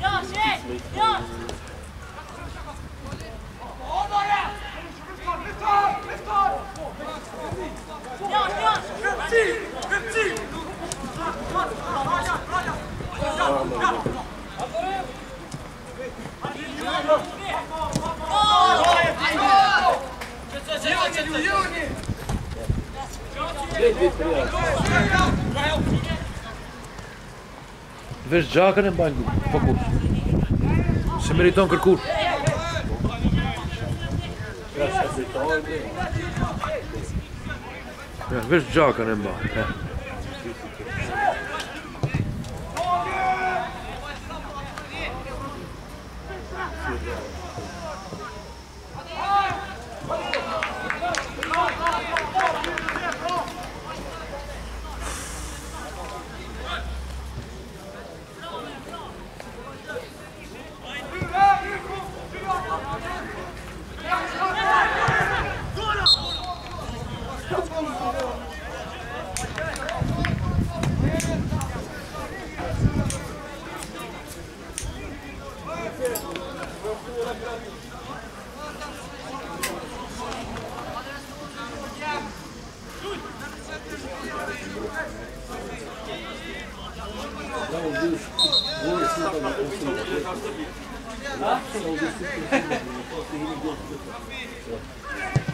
Yes, yes, yes. Vesh gjakën e mbajnë fokus. Po se meriton kërkush. Ja, pra, se meriton. Ja, vi jagar den bara. Ja.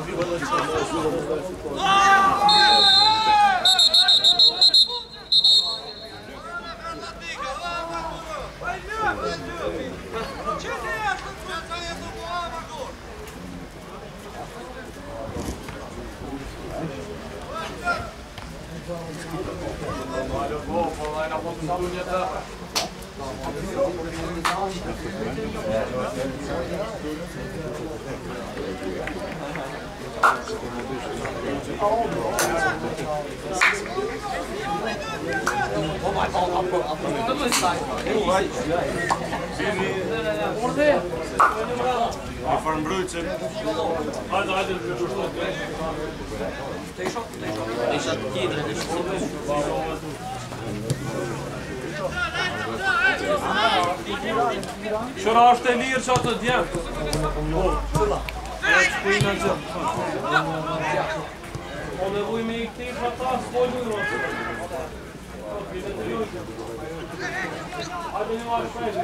Weź Jacka Oh my god, I'll put, Në farmbrojtën. Hajde, hajde, të gjështë të gjështë. Të isha? Të isha. Të isha të tjetër, të isha të tjetër. Qëra është e lirë që atë djemë? Qëra. On ne voi mi ti fata svoju noć. Hadi ne var şöyle.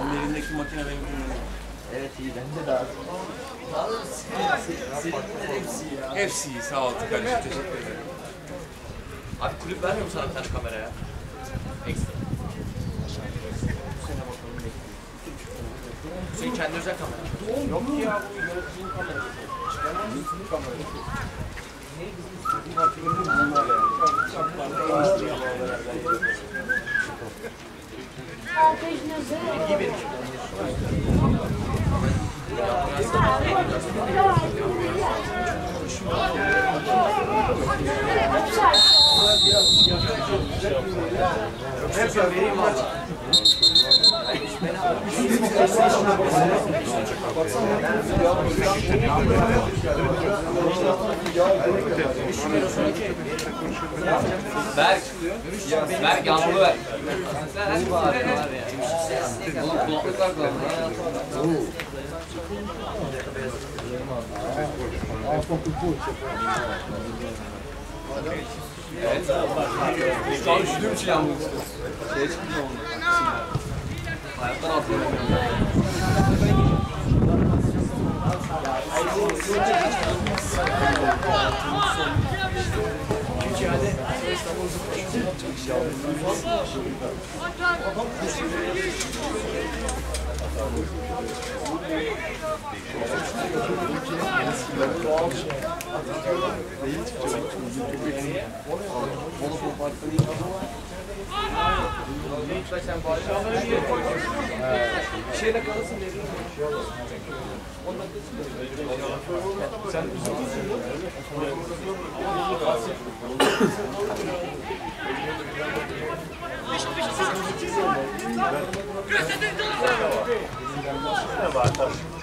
Onun elindeki makine benim Evet iyi bence de abi. Seninkiler hepsi ya. Hepsi iyi sağ ol kardeşim teşekkür ederim. Abi kulüp vermiyor mu sana bir tane kamera ya? Ekstra. Senin kendi özel kamera. Yok ya bu yöneticinin kamerası. Yöneticinin kamerası. Ne bizim istediğin hatırladın bunlar yani. Uçaklarda vereyim valla. Berk. Berk yağmurlu ver. Oğlum kulaklık var kulağımda. Evet. Şu an üşüdüğüm için yağmur istiyorum. Şeye çıktım da onunla. Hayattan atlıyorum. Mamaya koymasın. İyi.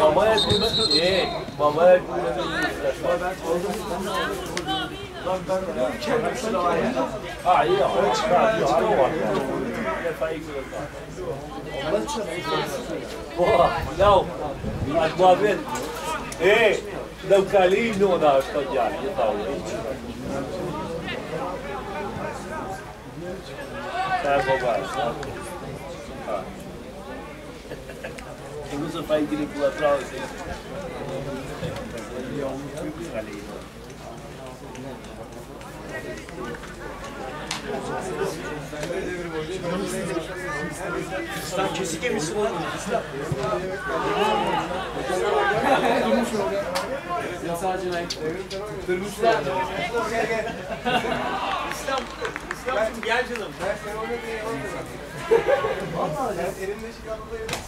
Mamaya kuyruğunu değil, mamaya kuyruğunu ah, iyi ya, oraya çıkar. Não, mas uma vez, é, não cali não não, para olhar, então. Tá roubado. Tá. Quem usa vai direito lateral assim. E é um tipo ali. Stop, just give me some water. Stop. Sadece like. Durmuşlar. Yemişsin oğlum. Gel canım.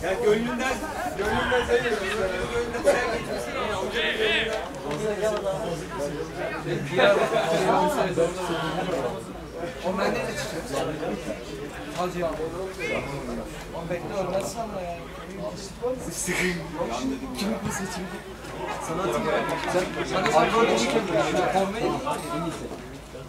Ya gönlünden, gönlünden sen geçmişsin. Gönlünden sen geçmişsin. Ya hoca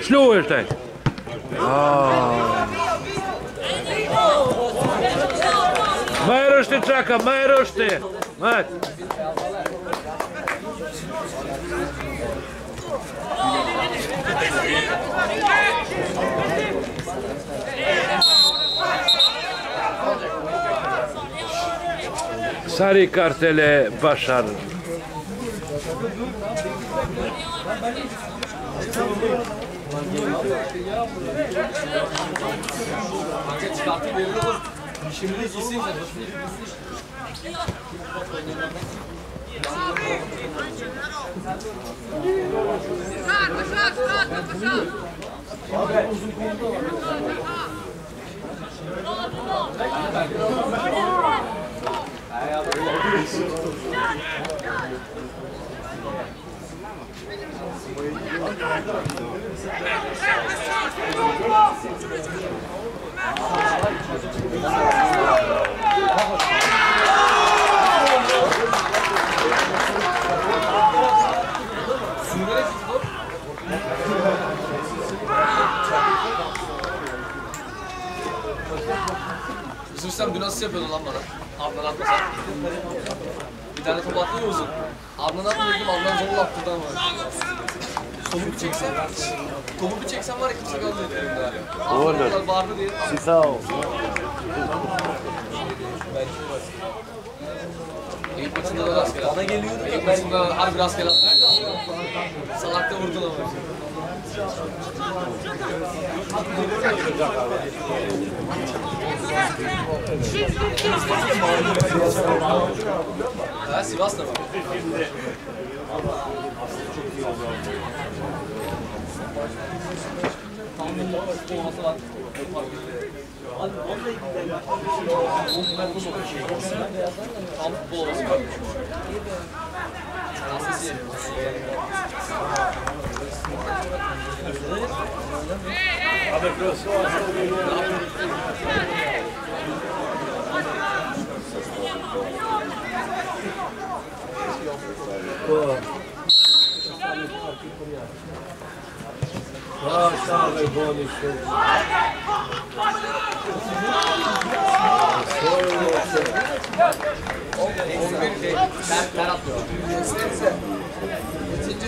Slow altijd. Ah. Majrošte čaka, majrošte. Mat. Sari kartele Başar. Kanka çıkartıp verir olur. Жар, пожар, кратко, пожар! Thank you. Yusuf sen dün nasıl yapıyordun lan bana? Ablan atmasan. Bir tane top atmıyor musun? Adnan atmıyor dedim, Adnan zorla attırdı ama. Bir çeksen, topu bir çeksen var ya kimse kalmıyor. Doğru. Adnan vardı diye. Sisao. İlk maçında da rastgele Bana geliyordu da İlk maçında harbi rastgele. Salakta vurdun ama. Ha Sivas'ta mı? Abi, Tam futbol olması lazım. Aslısı ter, ter atmıyor. Bitince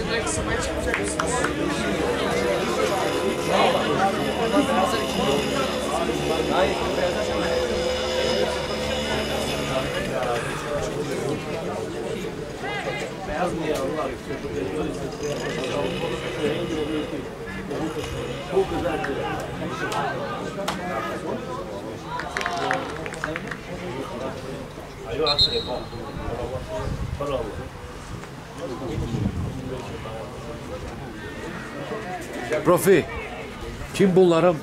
Profi, kim bunlarım?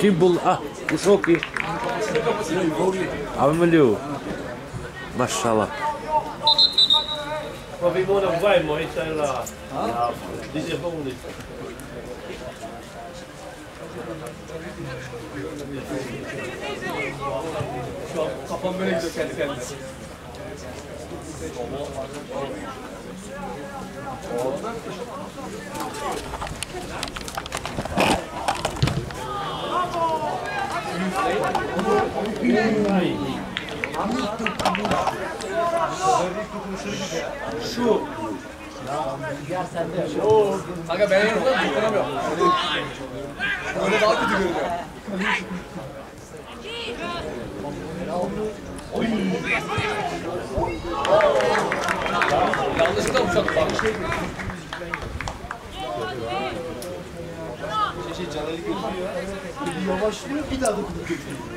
Kim bul? Ah, bu çok iyi. Abim Liu. Maşallah. Profi, bu da vay mı? Hiç ayla. Dizi. Kafam böyle gidiyor kendi kendine. Kanka ben yanımda dokunamıyorum. Böyle daha kötü görünüyor. Yanlışlıkla uçak var. Şey şey canlı gözüküyor. Yavaşlıyor bir daha dokunup götürüyor.